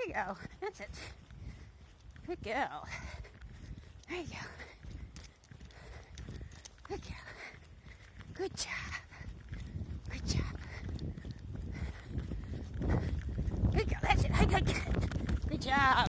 There you go. That's it. Good girl. There you go. Good girl. Good job. Good job. Good girl. That's it. Good, good job.